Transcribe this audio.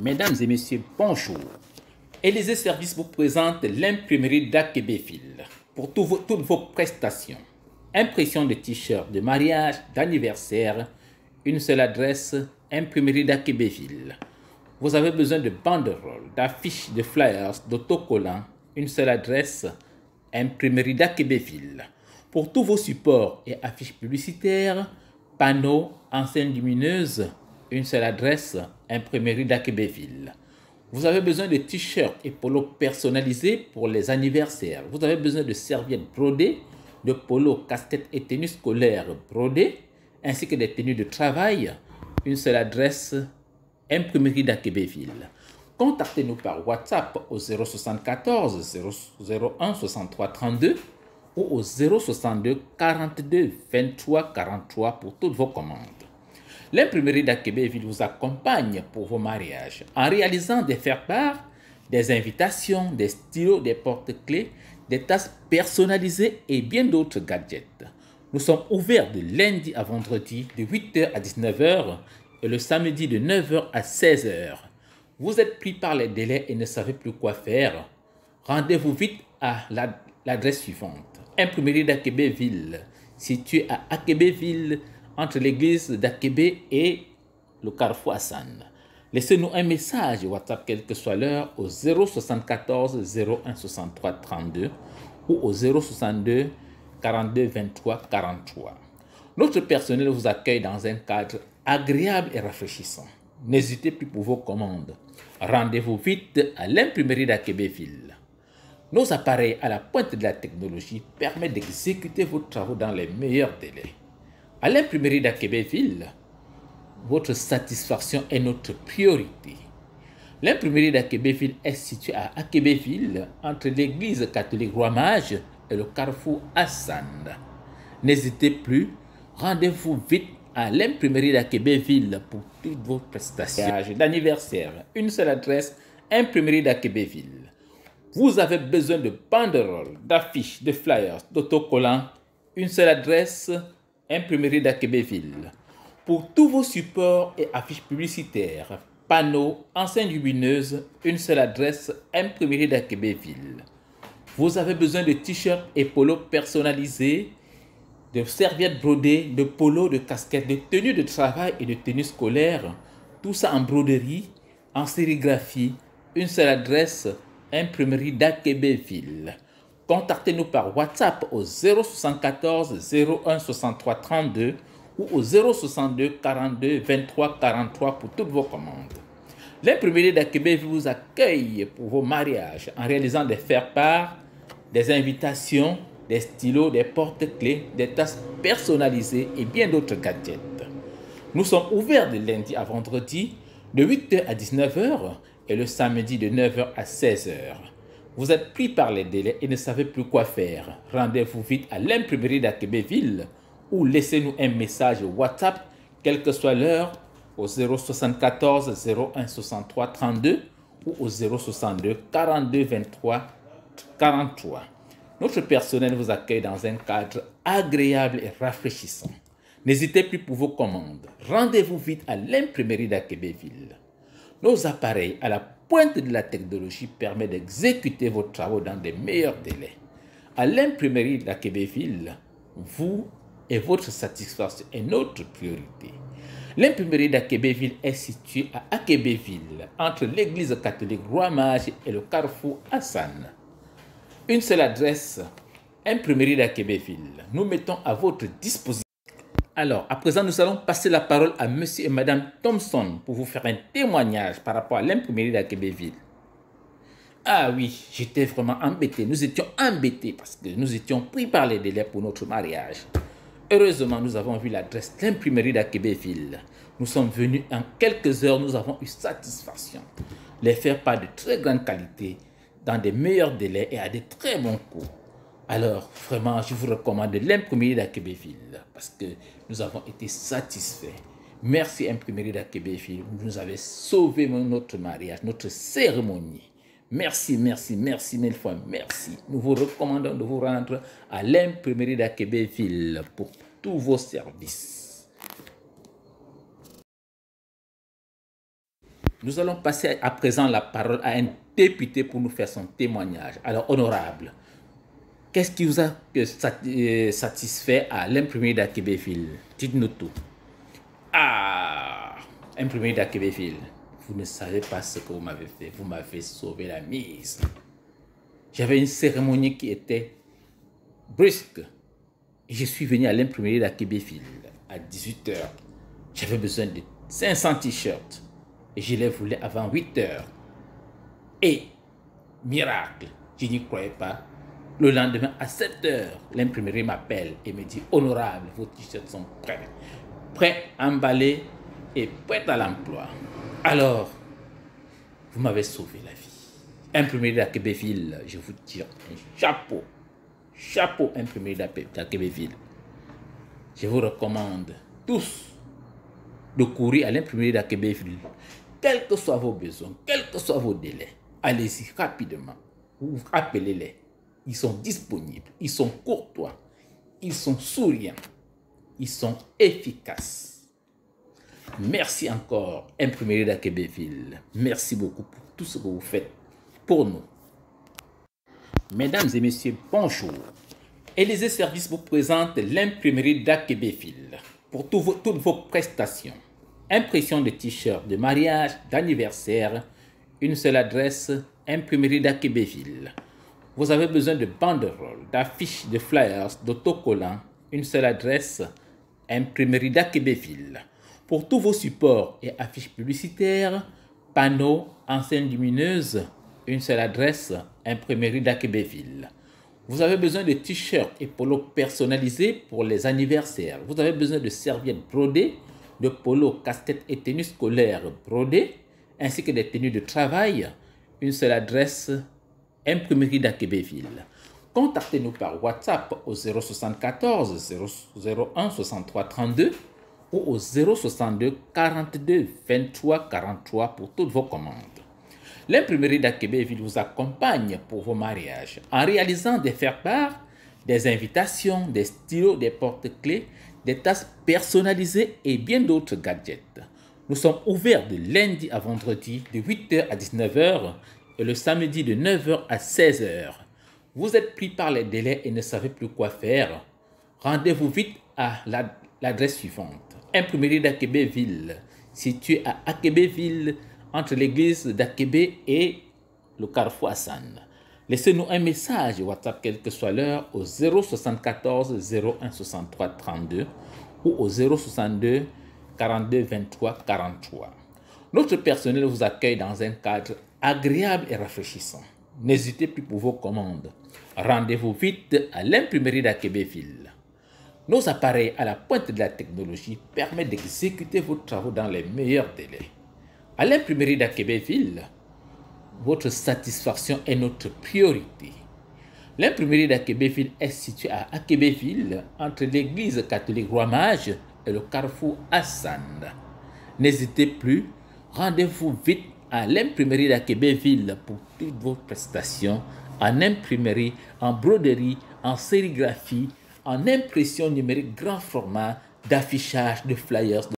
Mesdames et messieurs, bonjour. Élysée Service vous présente l'imprimerie d'Akebeville pour toutes vos prestations. Impression de t-shirts de mariage, d'anniversaire, une seule adresse, imprimerie d'Akebeville. Vous avez besoin de banderoles, d'affiches, de flyers, d'autocollants, une seule adresse, imprimerie d'Akebeville. Pour tous vos supports et affiches publicitaires, panneaux, enseignes lumineuses, une seule adresse, imprimerie d'Akebeville. Vous avez besoin de t-shirts et polos personnalisés pour les anniversaires. Vous avez besoin de serviettes brodées, de polos, casquettes et tenues scolaires brodées, ainsi que des tenues de travail. Une seule adresse, imprimerie d'Akebeville. Contactez-nous par WhatsApp au 074 001 63 32 ou au 062 42 23 43 pour toutes vos commandes. L'imprimerie d'Akebeville vous accompagne pour vos mariages en réalisant des faire-part, des invitations, des stylos, des porte-clés, des tasses personnalisées et bien d'autres gadgets. Nous sommes ouverts de lundi à vendredi de 8h à 19h et le samedi de 9h à 16h. Vous êtes pris par les délais et ne savez plus quoi faire. Rendez-vous vite à l'adresse suivante. Imprimerie d'Akebeville, située à Akebeville, entre l'église d'Akebe et le carrefour Hassan. Laissez-nous un message WhatsApp, quelle que soit l'heure, au 074 01 63 32 ou au 062 42 23 43. Notre personnel vous accueille dans un cadre agréable et rafraîchissant. N'hésitez plus pour vos commandes. Rendez-vous vite à l'imprimerie d'Akebeville. Nos appareils à la pointe de la technologie permettent d'exécuter vos travaux dans les meilleurs délais. À l'imprimerie d'Akebeville, votre satisfaction est notre priorité. L'imprimerie d'Akebeville est située à Akebeville, entre l'église catholique Roi-Mage et le carrefour Hassan. N'hésitez plus, rendez-vous vite à l'imprimerie d'Akebeville pour toutes vos prestations d'anniversaire. Une seule adresse, imprimerie d'Akebeville. Vous avez besoin de banderoles, d'affiches, de flyers, d'autocollants. Une seule adresse, imprimerie d'Akebeville. Pour tous vos supports et affiches publicitaires, panneaux, enseignes lumineuses, une seule adresse, imprimerie d'Akebeville. Vous avez besoin de t-shirts et polos personnalisés, de serviettes brodées, de polos, de casquettes, de tenues de travail et de tenues scolaires. Tout ça en broderie, en sérigraphie. Une seule adresse, imprimerie d'Akebeville. Contactez-nous par WhatsApp au 074 01 63 32 ou au 062 42 23 43 pour toutes vos commandes. L'imprimerie d'Akebeville vous accueille pour vos mariages en réalisant des faire-part, des invitations, des stylos, des porte-clés, des tasses personnalisées et bien d'autres gadgets. Nous sommes ouverts de lundi à vendredi de 8h à 19h et le samedi de 9h à 16h. Vous êtes pris par les délais et ne savez plus quoi faire. Rendez-vous vite à l'imprimerie d'Akebeville ou laissez-nous un message WhatsApp, quelle que soit l'heure, au 074 01 63 32 ou au 062 42 23 43. Notre personnel vous accueille dans un cadre agréable et rafraîchissant. N'hésitez plus pour vos commandes. Rendez-vous vite à l'imprimerie d'Akebeville. Nos appareils à la pointe de la technologie permettent d'exécuter vos travaux dans des meilleurs délais. À l'imprimerie d'Akebeville, vous et votre satisfaction est notre priorité. L'imprimerie d'Akebeville est située à Akebeville, entre l'église catholique Roi-Mage et le carrefour Hassan. Une seule adresse, imprimerie d'Akebeville. Nous mettons à votre disposition. Alors, à présent, nous allons passer la parole à monsieur et madame Thompson pour vous faire un témoignage par rapport à l'imprimerie d'Akebeville. Ah oui, j'étais vraiment embêté. Nous étions embêtés parce que nous étions pris par les délais pour notre mariage. Heureusement, nous avons vu l'adresse de l'imprimerie d'Akebeville. Nous sommes venus en quelques heures, nous avons eu satisfaction. Les faire pas de très grande qualité, dans des meilleurs délais et à de très bons coûts. Alors, vraiment, je vous recommande l'imprimerie d'Akebeville parce que nous avons été satisfaits. Merci, imprimerie d'Akebeville. Vous nous avez sauvé notre mariage, notre cérémonie. Merci, merci, merci mille fois, merci. Nous vous recommandons de vous rendre à l'imprimerie d'Akebeville pour tous vos services. Nous allons passer à présent la parole à un député pour nous faire son témoignage. Alors, honorable, qu'est-ce qui vous a euh, satisfait à l'imprimerie d'Akebéville Dites-nous tout. Ah, imprimerie d'Akebéville, vous ne savez pas ce que vous m'avez fait. Vous m'avez sauvé la mise. J'avais une cérémonie qui était brusque. Et je suis venu à l'imprimerie d'Akebéville à 18h. J'avais besoin de 500 t-shirts et je les voulais avant 8 heures. Et, miracle, je n'y croyais pas. Le lendemain, à 7 heures, l'imprimerie m'appelle et me dit Honorable, vos t-shirts sont prêts. Prêts, emballés et prêts à l'emploi. Alors, vous m'avez sauvé la vie. Imprimerie d'Akebéville, je vous tire un chapeau. Chapeau, imprimerie d'Akebéville. Je vous recommande tous de courir à l'imprimerie d'Akebéville quels que soient vos besoins, quels que soient vos délais, allez-y rapidement. Appelez-les. Ils sont disponibles, ils sont courtois, ils sont souriants, ils sont efficaces. Merci encore, imprimerie d'Akebéville. Merci beaucoup pour tout ce que vous faites pour nous. Mesdames et messieurs, bonjour. Élysée Service vous présente l'imprimerie d'Akebéville pour toutes vos prestations impression de t-shirts de mariage, d'anniversaire, une seule adresse, imprimerie d'Akebéville. Vous avez besoin de banderoles, d'affiches, de flyers, d'autocollants, une seule adresse, imprimerie d'Akebéville. Pour tous vos supports et affiches publicitaires, panneaux, enseignes lumineuses, une seule adresse, imprimerie d'Akebéville. Vous avez besoin de t-shirts et polos personnalisés pour les anniversaires. Vous avez besoin de serviettes brodées de polo, casse-tête et tenues scolaires brodées, ainsi que des tenues de travail, une seule adresse, imprimerie d'Akebéville. Contactez-nous par WhatsApp au 074 001 63 32 ou au 062 42 23 43 pour toutes vos commandes. L'imprimerie d'Akebéville vous accompagne pour vos mariages en réalisant des faire-part, des invitations, des stylos, des porte-clés, des tasses personnalisées et bien d'autres gadgets. Nous sommes ouverts de lundi à vendredi de 8h à 19h et le samedi de 9h à 16h. Vous êtes pris par les délais et ne savez plus quoi faire Rendez-vous vite à l'adresse suivante. Imprimerie d'Akebéville, située à Akebéville, entre l'église d'Akebé et le carrefour Hassan. Laissez-nous un message WhatsApp, quelle que soit l'heure, au 074 01 63 32 ou au 062 42 23 43. Notre personnel vous accueille dans un cadre agréable et rafraîchissant. N'hésitez plus pour vos commandes. Rendez-vous vite à l'imprimerie d'Akebéville. Nos appareils à la pointe de la technologie permettent d'exécuter vos travaux dans les meilleurs délais. À l'imprimerie d'Akebéville, votre satisfaction est notre priorité. L'imprimerie d'Akebéville est située à Akebéville, entre l'église catholique Roi-Mage et le carrefour Hassan. N'hésitez plus, rendez-vous vite à l'imprimerie d'Akebéville pour toutes vos prestations en imprimerie, en broderie, en sérigraphie, en impression numérique grand format, d'affichage, de flyers,